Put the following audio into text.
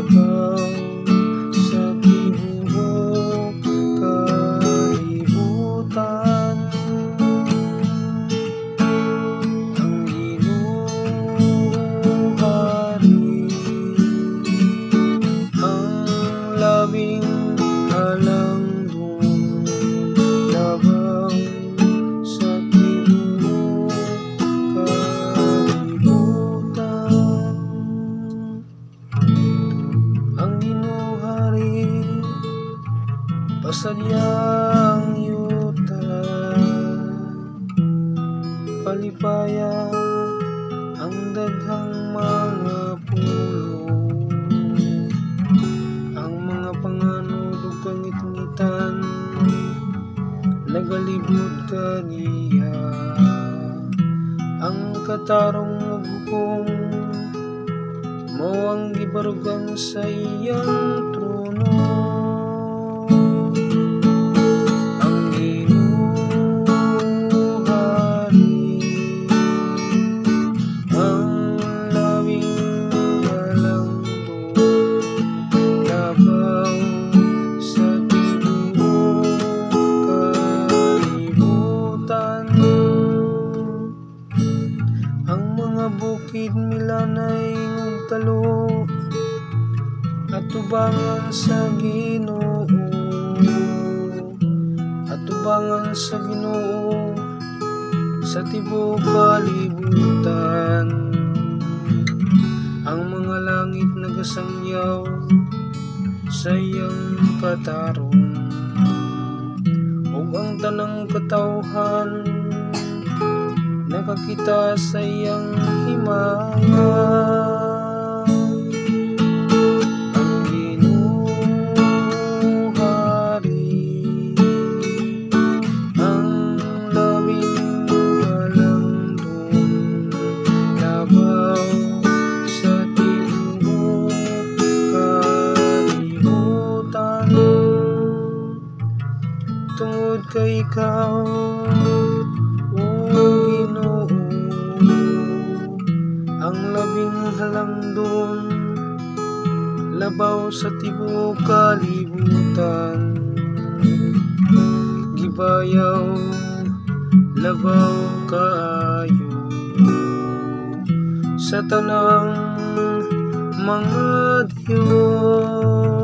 habang sa kibuhok kalimutan ang ginuhari ang labing Pasalyang yuta? Palipaya Ang daghang mga pulo. Ang mga panganod ug kangit-ngitan Nagalibot kaniya Ang katarong ug hukom Mao ang gibarugang sa iyang trono bukid milanay ug talo Atubangan sa Ginoo. Atubangan sa Ginoo. Sa tibuok kalibutan. Ang mga langit nagasangyaw sa iyang katarong. Ug ang tanang katawhan nakakita sa iyang himaya. Ang ginuhari ang labing malandong labaw sa tibuok tungod kay ikaw kalibutan. Gibayaw labaw kaayo sa tanang mga Diyos